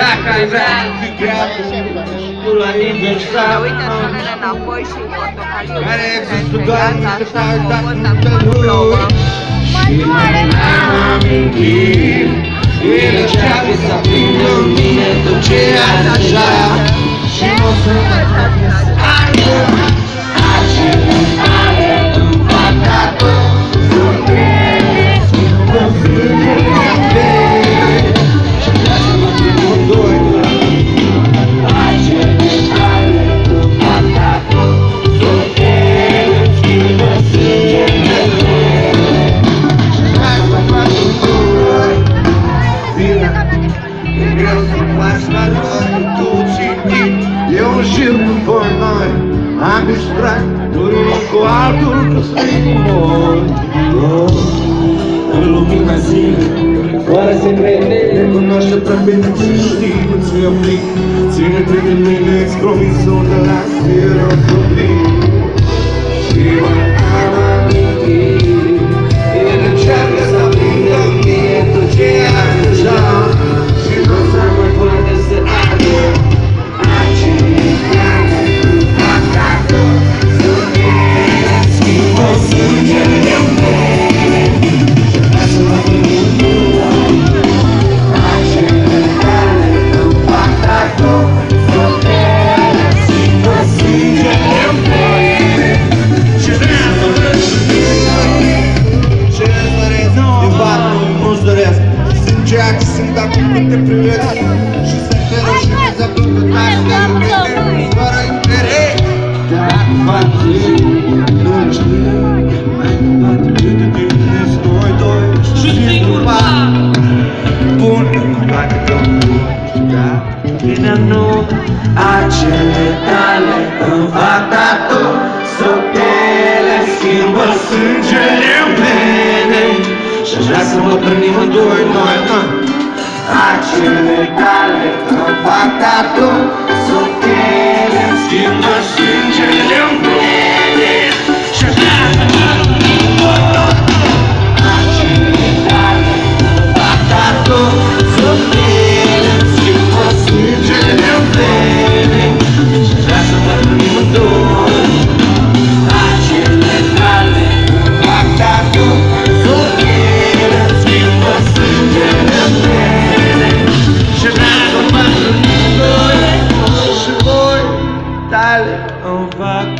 Dacă ai vrea să fii creată Tu la aniversar Uite sunele înapoi și portocaliu Care există doar niște Asta stari Dar acum nu ăsta te nu plouă. Și m-am amintit El încearcă să aprindă în mine tot ce ai deja. Și mă să mă ardă Plaats maar nooit tot ziet niet Jouw ziel voor mij Aangestraakt por um quarto construído mooi Oh, iluminazinha agora sem prender Com nossa própria destino Seu brinco Se não tem ninguém Escromizou não nascer ao problema ceea ce sunt acum când te privesc Și să te rușinezi acum că n-ai să te iubesc Fără interes. Dacă fac zi, nu știu Mai departe câte tine noi doi Și singur fac Bun cu toate că nu știu dacă Bine nu Acele tale în fata tu Sotele schimbă sângele în vene Și-aș vrea să mă prândim în doi noi uh. Machu, Cali, Compacta,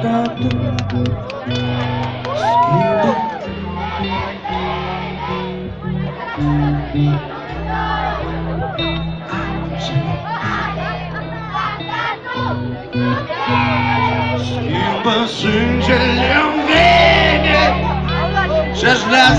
stop. Sünce leon vede C'è la